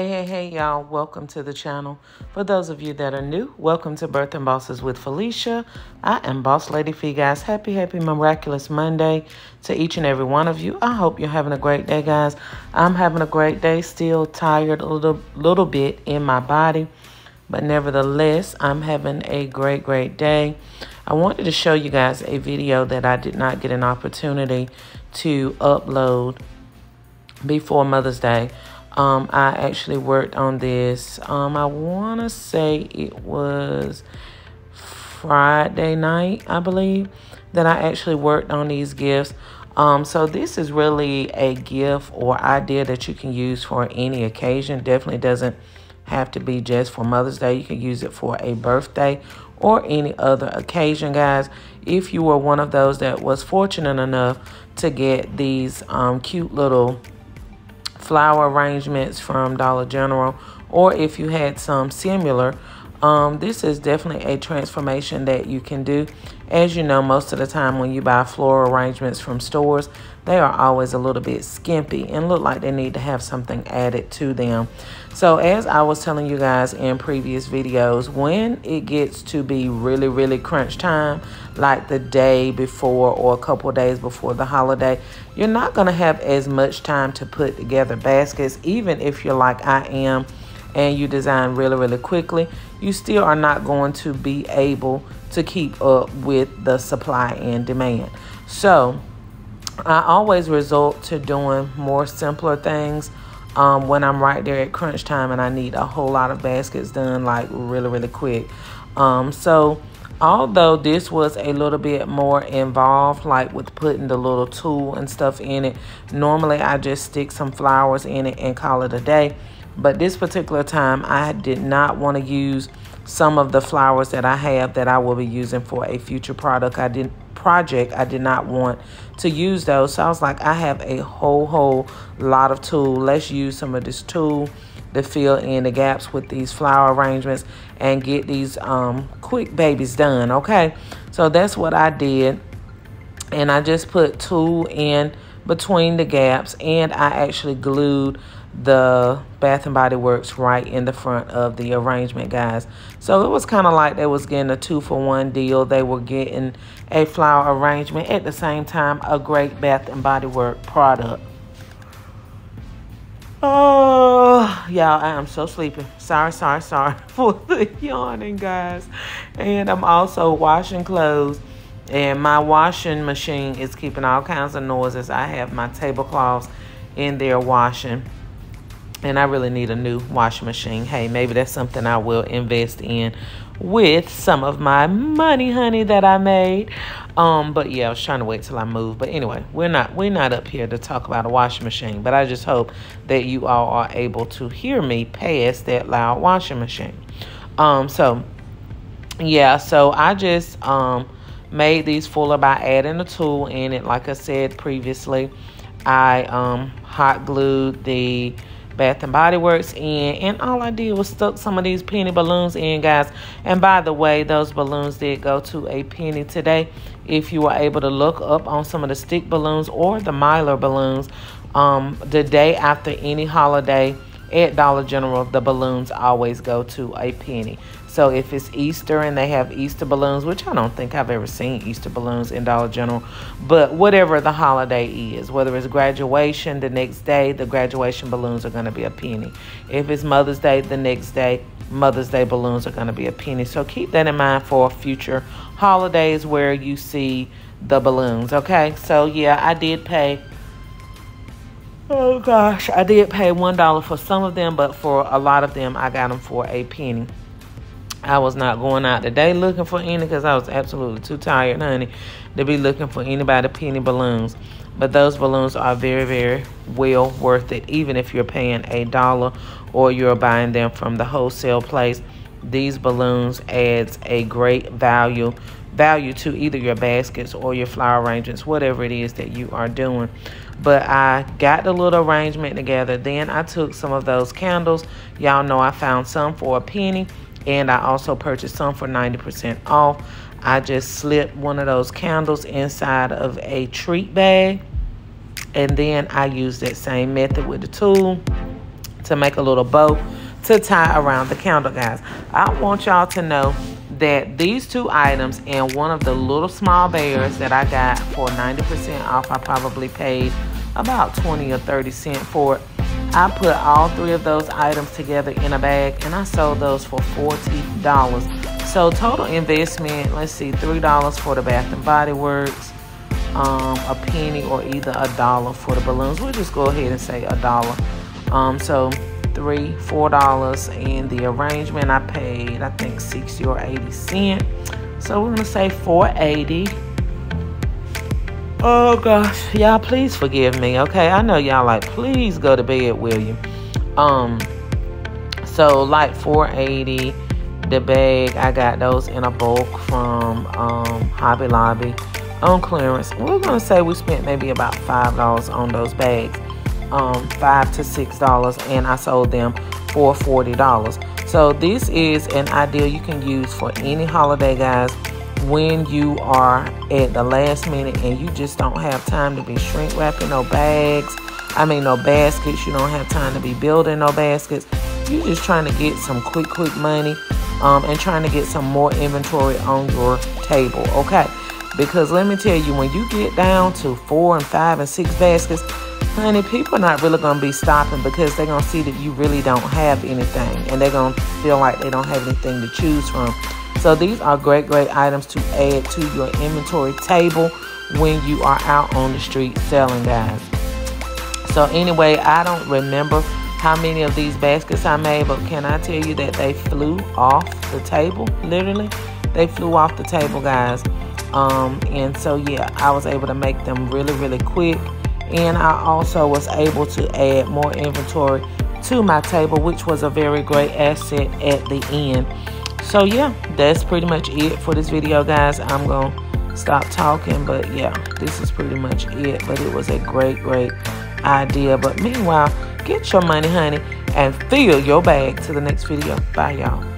Hey, hey, hey, y'all. Welcome to the channel. For those of you that are new, welcome to Birthing Bosses with Felicia. I am Boss Lady for you guys. Happy, happy, miraculous Monday to each and every one of you. I hope you're having a great day, guys. I'm having a great day. Still tired a little, little bit in my body, but nevertheless, I'm having a great, great day. I wanted to show you guys a video that I did not get an opportunity to upload before Mother's Day. Um, I actually worked on this. Um, I want to say it was Friday night, I believe, that I actually worked on these gifts. Um, so this is really a gift or idea that you can use for any occasion. Definitely doesn't have to be just for Mother's Day. You can use it for a birthday or any other occasion, guys. If you were one of those that was fortunate enough to get these um, cute little flower arrangements from Dollar General, or if you had some similar, um, this is definitely a transformation that you can do. As you know, most of the time when you buy floral arrangements from stores, they are always a little bit skimpy and look like they need to have something added to them. So as I was telling you guys in previous videos, when it gets to be really, really crunch time, like the day before or a couple days before the holiday, you're not going to have as much time to put together baskets, even if you're like I am and you design really, really quickly, you still are not going to be able to keep up with the supply and demand. So I always resort to doing more simpler things um, when I'm right there at crunch time and I need a whole lot of baskets done like really, really quick. Um, so although this was a little bit more involved like with putting the little tulle and stuff in it normally i just stick some flowers in it and call it a day but this particular time i did not want to use some of the flowers that i have that i will be using for a future product i didn't project i did not want to use those so i was like i have a whole whole lot of tulle let's use some of this tulle to fill in the gaps with these flower arrangements and get these um, quick babies done, okay? So that's what I did. And I just put two in between the gaps and I actually glued the Bath and Body Works right in the front of the arrangement, guys. So it was kind of like they was getting a two for one deal. They were getting a flower arrangement at the same time, a great Bath and Body Work product. Oh, y'all, I am so sleepy. Sorry, sorry, sorry for the yawning, guys. And I'm also washing clothes. And my washing machine is keeping all kinds of noises. I have my tablecloths in there washing. And I really need a new washing machine. Hey, maybe that's something I will invest in with some of my money, honey, that I made. Um, but yeah, I was trying to wait till I move. But anyway, we're not we're not up here to talk about a washing machine. But I just hope that you all are able to hear me past that loud washing machine. Um, so yeah, so I just um made these fuller by adding a tulle in it. Like I said previously, I um hot glued the Bath and Body Works in. And all I did was stuck some of these penny balloons in, guys. And by the way, those balloons did go to a penny today. If you were able to look up on some of the stick balloons or the Mylar balloons, um, the day after any holiday at Dollar General, the balloons always go to a penny. So if it's Easter and they have Easter balloons, which I don't think I've ever seen Easter balloons in Dollar General, but whatever the holiday is, whether it's graduation the next day, the graduation balloons are going to be a penny. If it's Mother's Day the next day, Mother's Day balloons are going to be a penny. So keep that in mind for future holidays where you see the balloons, okay? So yeah, I did pay Oh gosh, I did pay one dollar for some of them, but for a lot of them, I got them for a penny. I was not going out today looking for any because I was absolutely too tired, honey, to be looking for anybody penny balloons. But those balloons are very, very well worth it, even if you're paying a dollar or you're buying them from the wholesale place. These balloons adds a great value value to either your baskets or your flower arrangements, whatever it is that you are doing. But I got the little arrangement together. Then I took some of those candles. Y'all know I found some for a penny. And I also purchased some for 90% off. I just slipped one of those candles inside of a treat bag. And then I used that same method with the tulle to make a little bow to tie around the candle, guys. I want y'all to know that these two items and one of the little small bears that I got for 90% off, I probably paid about 20 or 30 cent for it. I put all three of those items together in a bag and I sold those for $40. So total investment, let's see, $3 for the Bath and Body Works, um, a penny or either a dollar for the balloons. We'll just go ahead and say a dollar. Um, so three, four dollars, and the arrangement I paid I think 60 or 80 cent. So we're gonna say 480. Oh gosh, y'all please forgive me. Okay, I know y'all like please go to bed, will you? Um, so like 480. The bag I got those in a bulk from um, Hobby Lobby on clearance. We're gonna say we spent maybe about five dollars on those bags, um, five to six dollars, and I sold them for forty dollars. So this is an idea you can use for any holiday, guys. When you are at the last minute and you just don't have time to be shrink wrapping no bags, I mean no baskets. You don't have time to be building no baskets. You're just trying to get some quick, quick money um, and trying to get some more inventory on your table. Okay. Because let me tell you, when you get down to four and five and six baskets, honey, people are not really going to be stopping because they're going to see that you really don't have anything and they're going to feel like they don't have anything to choose from. So these are great, great items to add to your inventory table when you are out on the street selling, guys. So anyway, I don't remember how many of these baskets I made, but can I tell you that they flew off the table, literally? They flew off the table, guys. Um, and so, yeah, I was able to make them really, really quick. And I also was able to add more inventory to my table, which was a very great asset at the end. So, yeah, that's pretty much it for this video, guys. I'm to stop talking, but yeah, this is pretty much it. But it was a great, great idea. But meanwhile, get your money, honey, and fill your bag to the next video. Bye, y'all.